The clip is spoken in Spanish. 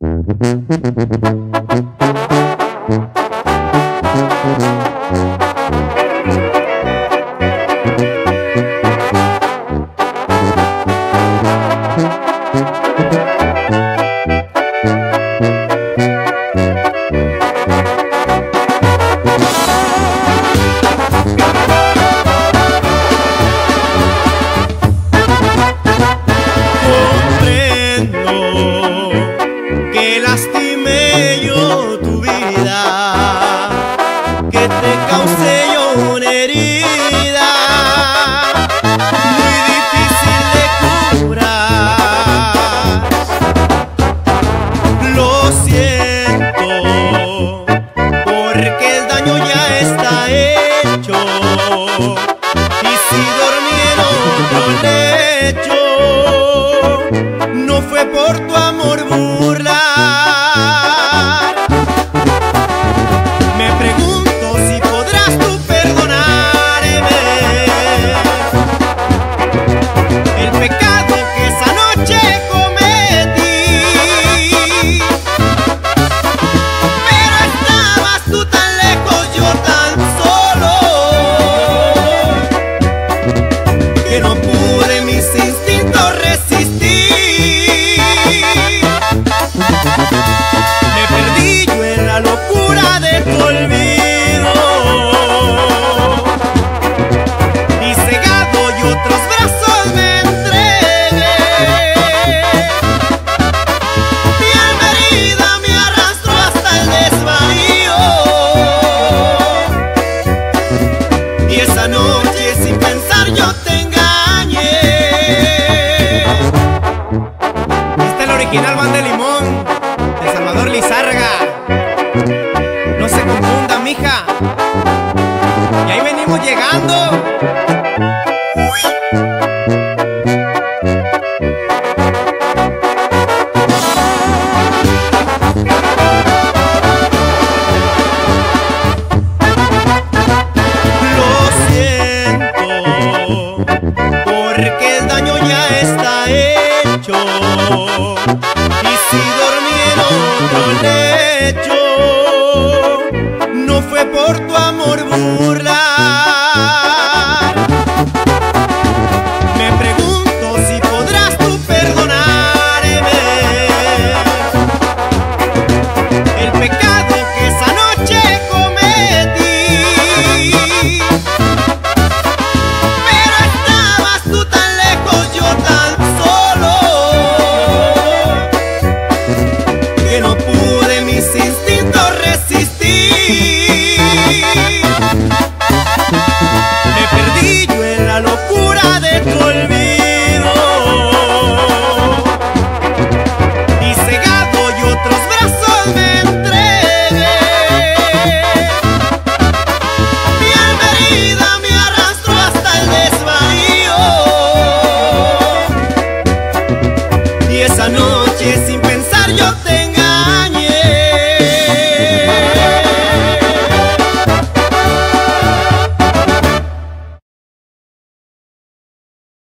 Thank you. pecho. Y ahí venimos llegando. Lo siento, porque el daño ya está hecho. Y si dormí en otro lecho. 何?